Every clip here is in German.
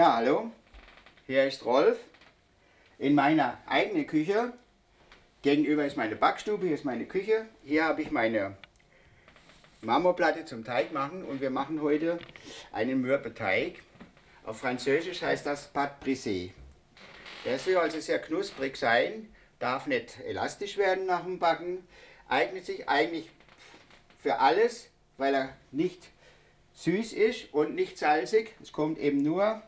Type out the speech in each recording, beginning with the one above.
Ja, hallo. Hier ist Rolf. In meiner eigenen Küche. Gegenüber ist meine Backstube, hier ist meine Küche. Hier habe ich meine Marmorplatte zum Teig machen und wir machen heute einen Mürbeteig. Auf Französisch heißt das Pâte brisée. Der soll also sehr knusprig sein, darf nicht elastisch werden nach dem Backen, eignet sich eigentlich für alles, weil er nicht süß ist und nicht salzig. Es kommt eben nur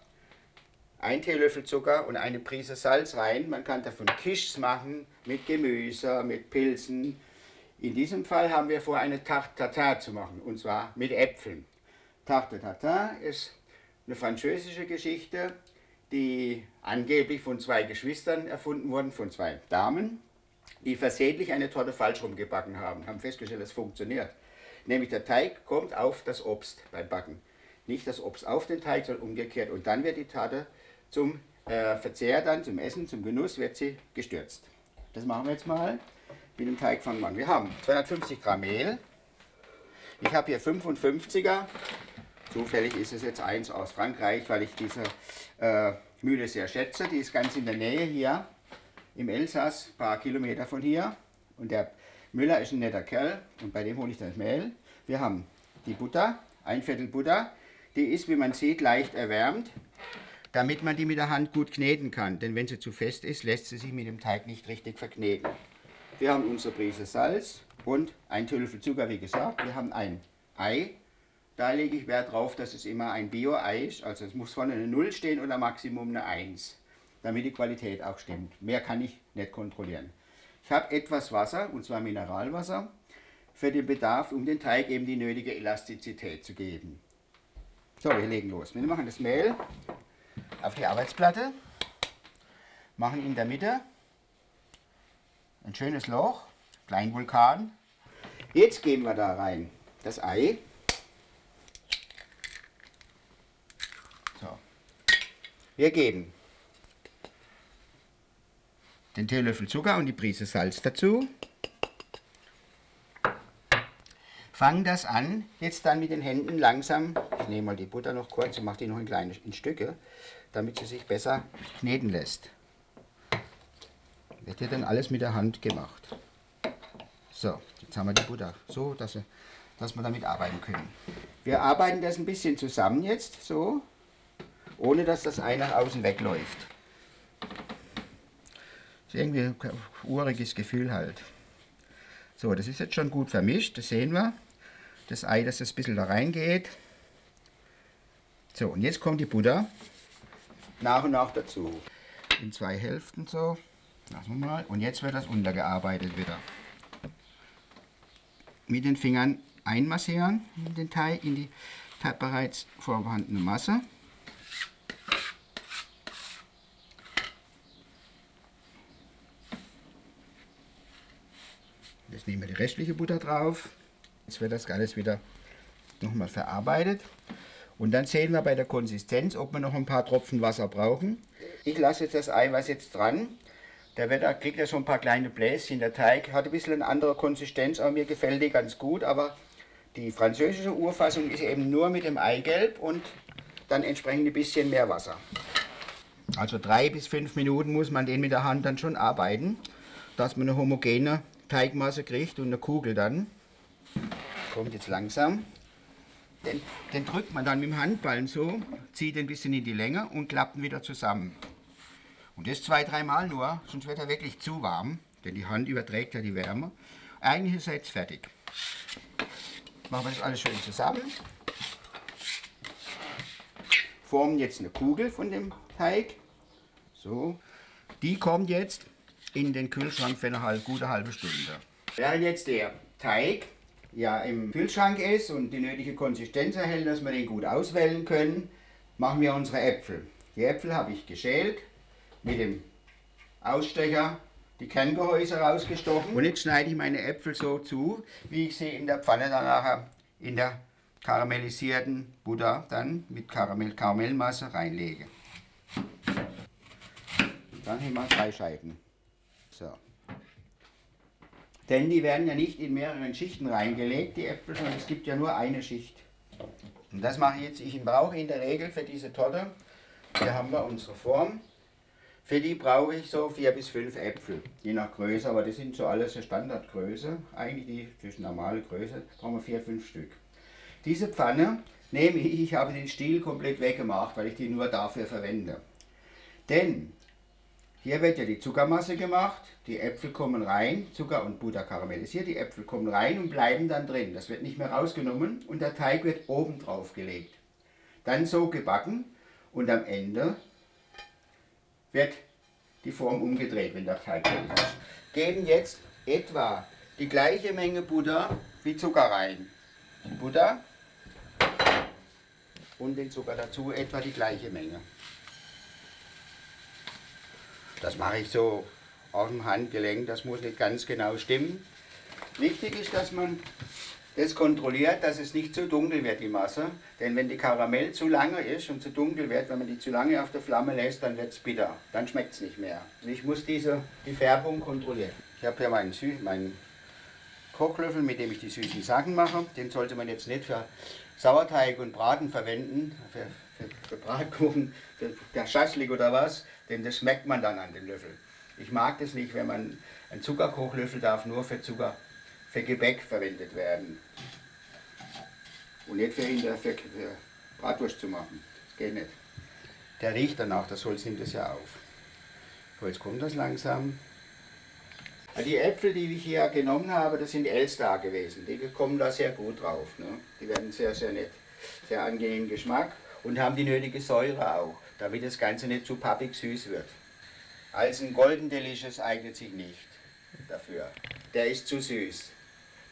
ein Teelöffel Zucker und eine Prise Salz rein. Man kann davon Quiches machen mit Gemüse, mit Pilzen. In diesem Fall haben wir vor, eine Tarte Tatin zu machen, und zwar mit Äpfeln. Tarte Tatin ist eine französische Geschichte, die angeblich von zwei Geschwistern erfunden wurden, von zwei Damen, die versehentlich eine Torte falsch rumgebacken haben, haben festgestellt, es funktioniert. Nämlich der Teig kommt auf das Obst beim Backen. Nicht das Obst auf den Teig, sondern umgekehrt. Und dann wird die Torte zum äh, Verzehr, dann zum Essen, zum Genuss, wird sie gestürzt. Das machen wir jetzt mal mit dem Teig von Mann. Wir haben 250 Gramm Mehl. Ich habe hier 55er. Zufällig ist es jetzt eins aus Frankreich, weil ich diese äh, Mühle sehr schätze. Die ist ganz in der Nähe hier im Elsass, ein paar Kilometer von hier. Und der Müller ist ein netter Kerl und bei dem hole ich das Mehl. Wir haben die Butter, ein Viertel Butter. Die ist, wie man sieht, leicht erwärmt, damit man die mit der Hand gut kneten kann. Denn wenn sie zu fest ist, lässt sie sich mit dem Teig nicht richtig verkneten. Wir haben unsere Prise Salz und ein Teelöffel Zucker, wie gesagt. Wir haben ein Ei. Da lege ich Wert drauf, dass es immer ein Bio-Ei ist. Also es muss vorne eine 0 stehen oder Maximum eine 1, damit die Qualität auch stimmt. Mehr kann ich nicht kontrollieren. Ich habe etwas Wasser, und zwar Mineralwasser, für den Bedarf, um den Teig eben die nötige Elastizität zu geben. So, wir legen los. Wir machen das Mehl auf die Arbeitsplatte, machen in der Mitte ein schönes Loch, kleinen Vulkan. Jetzt geben wir da rein das Ei. So. Wir geben den Teelöffel Zucker und die Prise Salz dazu. Fangen das an, jetzt dann mit den Händen langsam, ich nehme mal die Butter noch kurz und mache die noch in kleine in Stücke, damit sie sich besser kneten lässt. Wird hier dann alles mit der Hand gemacht. So, jetzt haben wir die Butter so, dass, wir, dass wir damit arbeiten können. Wir arbeiten das ein bisschen zusammen jetzt, so, ohne dass das Ei nach außen wegläuft ist irgendwie ein uriges Gefühl halt. So, das ist jetzt schon gut vermischt, das sehen wir. Das Ei, dass das ein bisschen da reingeht. So, und jetzt kommt die Butter nach und nach dazu. In zwei Hälften so. Lassen wir mal. Und jetzt wird das untergearbeitet wieder. Mit den Fingern einmassieren in den Teig, in die bereits vorhandene Masse. Jetzt nehmen wir die restliche Butter drauf. Jetzt wird das alles wieder nochmal verarbeitet. Und dann sehen wir bei der Konsistenz, ob wir noch ein paar Tropfen Wasser brauchen. Ich lasse jetzt das Eiweiß jetzt dran. Der da kriegt ja so ein paar kleine Bläschen. Der Teig hat ein bisschen eine andere Konsistenz, aber mir gefällt die ganz gut. Aber die französische Urfassung ist eben nur mit dem Eigelb und dann entsprechend ein bisschen mehr Wasser. Also drei bis fünf Minuten muss man den mit der Hand dann schon arbeiten, dass man eine homogene Teigmasse kriegt und eine Kugel dann. Kommt jetzt langsam. Den, den drückt man dann mit dem Handballen so, zieht ein bisschen in die Länge und klappt ihn wieder zusammen. Und das zwei, dreimal nur, sonst wird er wirklich zu warm, denn die Hand überträgt ja die Wärme. Eigentlich ist er jetzt fertig. Machen wir das alles schön zusammen. Formen jetzt eine Kugel von dem Teig. So. Die kommt jetzt in den Kühlschrank für eine halb, gute halbe Stunde. Während jetzt der Teig ja im Kühlschrank ist und die nötige Konsistenz erhält, dass wir den gut auswählen können, machen wir unsere Äpfel. Die Äpfel habe ich geschält, mit dem Ausstecher die Kerngehäuse rausgestochen. Und jetzt schneide ich meine Äpfel so zu, wie ich sie in der Pfanne dann nachher in der karamellisierten Butter dann mit Karamell Karamellmasse reinlege. Dann haben wir drei Scheiben. So. Denn die werden ja nicht in mehreren Schichten reingelegt, die Äpfel, sondern es gibt ja nur eine Schicht. Und das mache ich jetzt. Ich brauche in der Regel für diese Torte hier haben wir unsere Form. Für die brauche ich so vier bis fünf Äpfel, je nach Größe, aber das sind so alles eine Standardgröße. Eigentlich die, das ist normale Größe, brauchen wir vier, fünf Stück. Diese Pfanne nehme ich, ich habe den Stiel komplett weggemacht, weil ich die nur dafür verwende. Denn hier wird ja die Zuckermasse gemacht, die Äpfel kommen rein, Zucker und Butter karamellisiert, die Äpfel kommen rein und bleiben dann drin. Das wird nicht mehr rausgenommen und der Teig wird oben drauf gelegt. Dann so gebacken und am Ende wird die Form umgedreht, wenn der Teig fertig ist. Geben jetzt etwa die gleiche Menge Butter wie Zucker rein. Die Butter und den Zucker dazu etwa die gleiche Menge. Das mache ich so auf dem Handgelenk, das muss nicht ganz genau stimmen. Wichtig ist, dass man das kontrolliert, dass es nicht zu dunkel wird, die Masse. Denn wenn die Karamell zu lange ist und zu dunkel wird, wenn man die zu lange auf der Flamme lässt, dann wird es bitter. Dann schmeckt es nicht mehr. Ich muss diese, die Färbung kontrollieren. Ich habe hier meinen, meinen Kochlöffel, mit dem ich die süßen Sachen mache. Den sollte man jetzt nicht für Sauerteig und Braten verwenden, für, für, für Bratkuchen, für, für Schaschlik oder was. Denn das schmeckt man dann an den Löffel. Ich mag das nicht, wenn man ein Zuckerkochlöffel darf nur für Zucker, für Gebäck verwendet werden. Und nicht für, hinter, für, für Bratwurst zu machen. Das geht nicht. Der riecht danach, das Holz nimmt es ja auf. So, jetzt kommt das langsam. Die Äpfel, die ich hier genommen habe, das sind Elstar gewesen. Die kommen da sehr gut drauf. Ne? Die werden sehr, sehr nett, sehr angenehmen Geschmack und haben die nötige Säure auch damit das Ganze nicht zu pappig süß wird. Als ein Golden Delicious eignet sich nicht dafür. Der ist zu süß.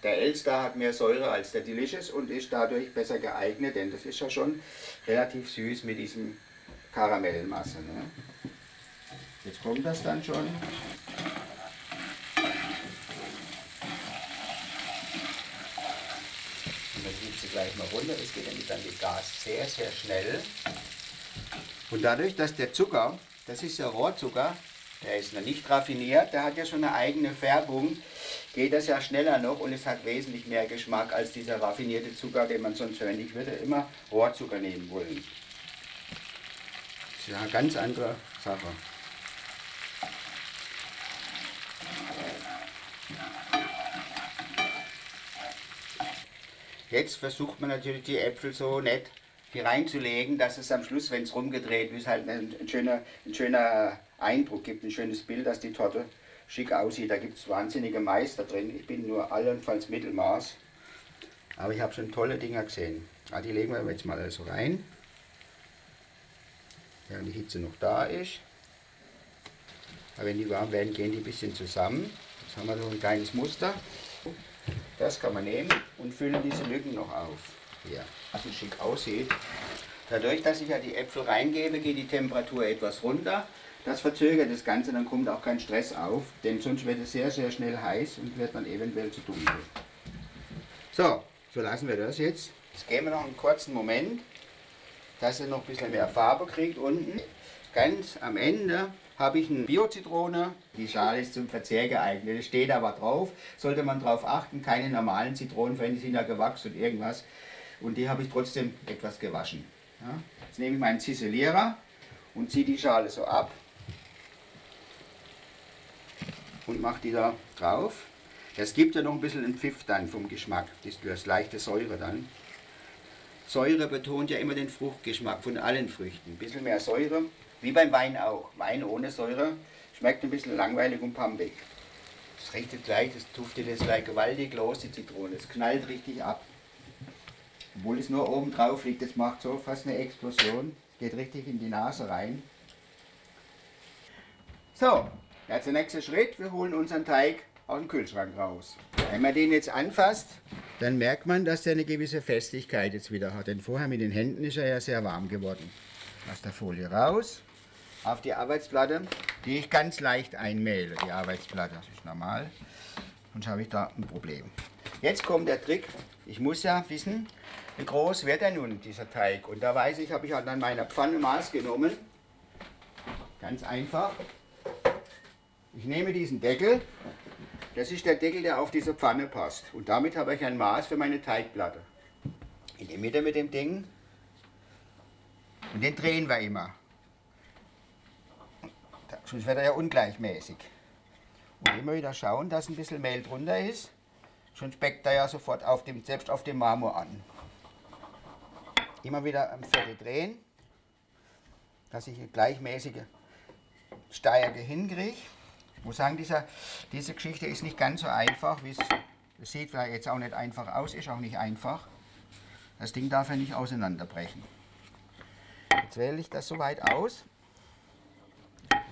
Der Elster hat mehr Säure als der Delicious und ist dadurch besser geeignet, denn das ist ja schon relativ süß mit diesem Karamellmasse. Ne? Jetzt kommt das dann schon. Und dann geht sie gleich mal runter. Das geht nämlich dann mit Gas sehr, sehr schnell. Und dadurch, dass der Zucker, das ist ja Rohrzucker, der ist noch nicht raffiniert, der hat ja schon eine eigene Färbung, geht das ja schneller noch und es hat wesentlich mehr Geschmack als dieser raffinierte Zucker, den man sonst hört. Ich würde immer Rohrzucker nehmen wollen. Das ist ja eine ganz andere Sache. Jetzt versucht man natürlich die Äpfel so nett hier reinzulegen, dass es am Schluss, wenn es rumgedreht wird, halt ein, ein, schöner, ein schöner Eindruck gibt, ein schönes Bild, dass die Torte schick aussieht. Da gibt es wahnsinnige Meister drin. Ich bin nur allenfalls Mittelmaß. Aber ich habe schon tolle Dinger gesehen. Ah, die legen wir jetzt mal so rein. Während die Hitze noch da ist. Aber wenn die warm werden, gehen die ein bisschen zusammen. Jetzt haben wir so ein kleines Muster. Das kann man nehmen und füllen diese Lücken noch auf hier also schick aussieht. Dadurch, dass ich ja die Äpfel reingebe, geht die Temperatur etwas runter. Das verzögert das Ganze, dann kommt auch kein Stress auf, denn sonst wird es sehr, sehr schnell heiß und wird dann eventuell zu dunkel. So, so lassen wir das jetzt. Jetzt geben wir noch einen kurzen Moment, dass er noch ein bisschen mehr Farbe kriegt unten. Ganz am Ende habe ich eine Bio-Zitrone. Die Schale ist zum Verzehr geeignet. Es steht aber drauf, sollte man darauf achten, keine normalen Zitronen, weil die sind ja gewachsen und irgendwas und die habe ich trotzdem etwas gewaschen. Ja. Jetzt nehme ich meinen Ziselierer und ziehe die Schale so ab und mache die da drauf. Das gibt ja noch ein bisschen einen Pfiff dann vom Geschmack, das, das leichte Säure dann. Säure betont ja immer den Fruchtgeschmack von allen Früchten. Ein bisschen mehr Säure, wie beim Wein auch. Wein ohne Säure schmeckt ein bisschen langweilig und pampig. Das riecht gleich, das duftet jetzt gleich gewaltig los, die Zitrone. Es knallt richtig ab. Obwohl es nur oben drauf liegt, das macht so fast eine Explosion. Geht richtig in die Nase rein. So, jetzt der nächste Schritt. Wir holen unseren Teig aus dem Kühlschrank raus. Wenn man den jetzt anfasst, dann merkt man, dass der eine gewisse Festigkeit jetzt wieder hat. Denn vorher mit den Händen ist er ja sehr warm geworden. Aus der Folie raus, auf die Arbeitsplatte, die ich ganz leicht einmähle. Die Arbeitsplatte, das ist normal. Sonst habe ich da ein Problem. Jetzt kommt der Trick. Ich muss ja wissen, wie groß wird denn nun dieser Teig? Und da weiß ich, habe ich halt an meiner Pfanne Maß genommen. Ganz einfach. Ich nehme diesen Deckel. Das ist der Deckel, der auf diese Pfanne passt. Und damit habe ich ein Maß für meine Teigplatte. In die Mitte mit dem Ding. Und den drehen wir immer. Sonst wird er ja ungleichmäßig. Und immer wieder schauen, dass ein bisschen Mehl drunter ist. Schon speckt er ja sofort auf dem, selbst auf dem Marmor an. Immer wieder am Viertel drehen, dass ich eine gleichmäßige Steige hinkriege. Ich muss sagen, dieser, diese Geschichte ist nicht ganz so einfach, wie es, sieht vielleicht jetzt auch nicht einfach aus, ist auch nicht einfach. Das Ding darf ja nicht auseinanderbrechen. Jetzt wähle ich das so weit aus,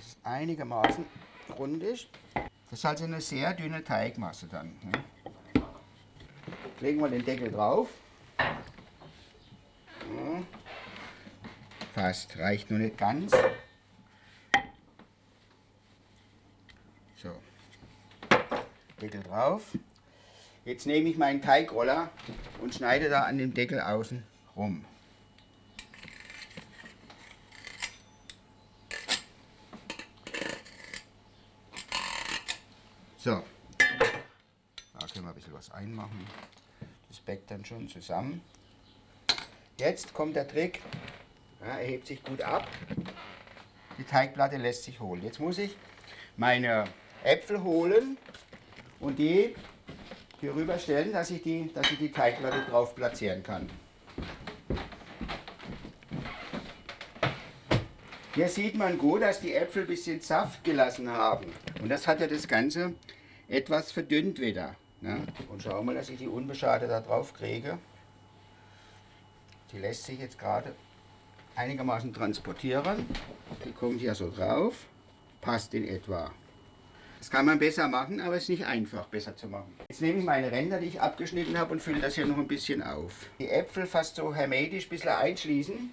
es einigermaßen rund ist. Das ist also eine sehr dünne Teigmasse dann. Ne? Legen wir den Deckel drauf. Fast, reicht noch nicht ganz. So, Deckel drauf. Jetzt nehme ich meinen Teigroller und schneide da an dem Deckel außen rum. So, da können wir ein bisschen was einmachen. Das backt dann schon zusammen. Jetzt kommt der Trick, ja, er hebt sich gut ab. Die Teigplatte lässt sich holen. Jetzt muss ich meine Äpfel holen und die hier rüber stellen, dass ich die, dass ich die Teigplatte drauf platzieren kann. Hier sieht man gut, dass die Äpfel ein bisschen Saft gelassen haben. Und das hat ja das Ganze etwas verdünnt wieder. Ne? Und schau mal, dass ich die unbeschadet da drauf kriege. Die lässt sich jetzt gerade einigermaßen transportieren. Die kommt hier so drauf, passt in etwa. Das kann man besser machen, aber es ist nicht einfach besser zu machen. Jetzt nehme ich meine Ränder, die ich abgeschnitten habe und fülle das hier noch ein bisschen auf. Die Äpfel fast so hermetisch ein bisschen einschließen,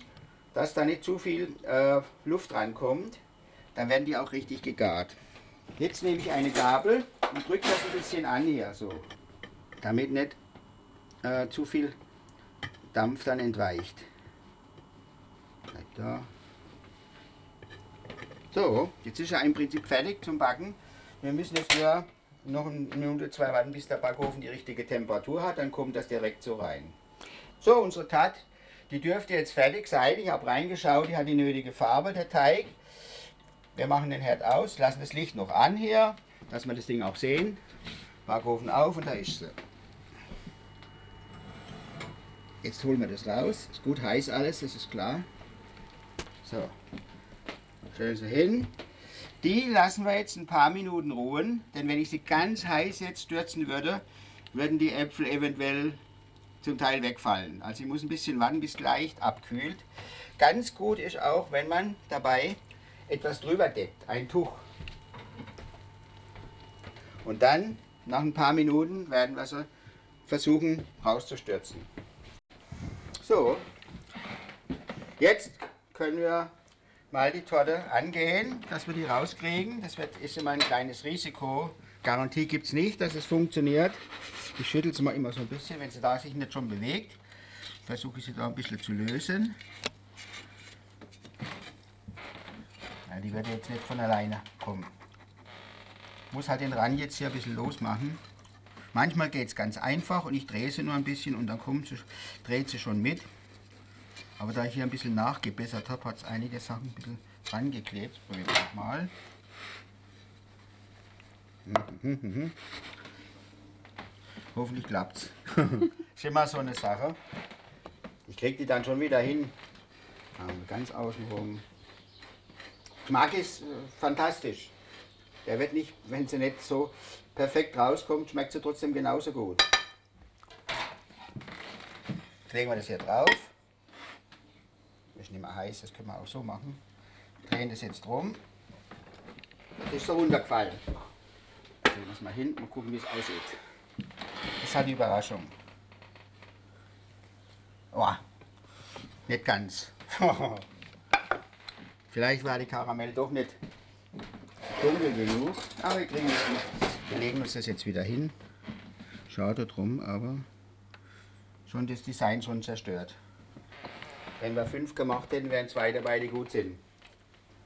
dass da nicht zu viel äh, Luft rankommt. Dann werden die auch richtig gegart. Jetzt nehme ich eine Gabel und drücke das ein bisschen an hier, so. Damit nicht äh, zu viel Dampf dann entweicht. Da. So, jetzt ist er im Prinzip fertig zum Backen. Wir müssen jetzt nur noch eine Minute, zwei warten, bis der Backofen die richtige Temperatur hat, dann kommt das direkt so rein. So, unsere Tat, die dürfte jetzt fertig sein. Ich habe reingeschaut, die hat die nötige Farbe, der Teig. Wir machen den Herd aus, lassen das Licht noch an hier, dass wir das Ding auch sehen. Backofen auf und da ist sie. Jetzt holen wir das raus. Ist gut heiß alles, das ist klar. So, stellen sie hin. Die lassen wir jetzt ein paar Minuten ruhen, denn wenn ich sie ganz heiß jetzt stürzen würde, würden die Äpfel eventuell zum Teil wegfallen. Also ich muss ein bisschen warten, bis leicht abkühlt. Ganz gut ist auch, wenn man dabei etwas drüber deckt, ein Tuch. Und dann, nach ein paar Minuten, werden wir sie versuchen rauszustürzen. So, jetzt können wir mal die Torte angehen, dass wir die rauskriegen. Das wird, ist immer ein kleines Risiko. Garantie gibt es nicht, dass es funktioniert. Ich schüttel es mal immer so ein bisschen, wenn sie da sich nicht schon bewegt. Versuche sie da ein bisschen zu lösen. Ja, die wird jetzt nicht von alleine kommen. Muss halt den Rand jetzt hier ein bisschen losmachen. Manchmal geht es ganz einfach und ich drehe sie nur ein bisschen und dann kommt sie, dreht sie schon mit. Aber da ich hier ein bisschen nachgebessert habe, hat es einige Sachen ein bisschen dran geklebt. Probieren wir mhm. Hoffentlich klappt es. ist immer so eine Sache. Ich kriege die dann schon wieder hin. Ganz außenrum. Geschmack ist äh, fantastisch. Der wird nicht, wenn sie nicht so perfekt rauskommt, schmeckt sie trotzdem genauso gut. Jetzt legen wir das hier drauf. Ist nicht mehr heiß, das können wir auch so machen. Drehen das jetzt drum. Das ist so runtergefallen. Drehen wir es mal hin und gucken, wie es aussieht. Das ist halt die Überraschung. Oh, nicht ganz. Vielleicht war die Karamell doch nicht dunkel genug, aber wir, kriegen das, wir legen uns das jetzt wieder hin. Schade drum, aber schon das Design schon zerstört. Wenn wir fünf gemacht hätten, wären zwei dabei, die gut sind.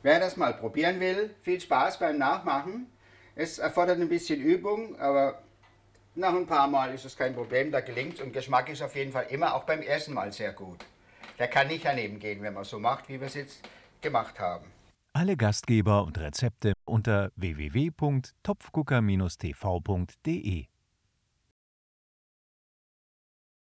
Wer das mal probieren will, viel Spaß beim Nachmachen. Es erfordert ein bisschen Übung, aber nach ein paar Mal ist es kein Problem, da gelingt und Geschmack ist auf jeden Fall immer auch beim ersten Mal sehr gut. Der kann nicht daneben gehen, wenn man so macht, wie wir es jetzt gemacht haben. Alle Gastgeber und Rezepte unter www.topfgucker-tv.de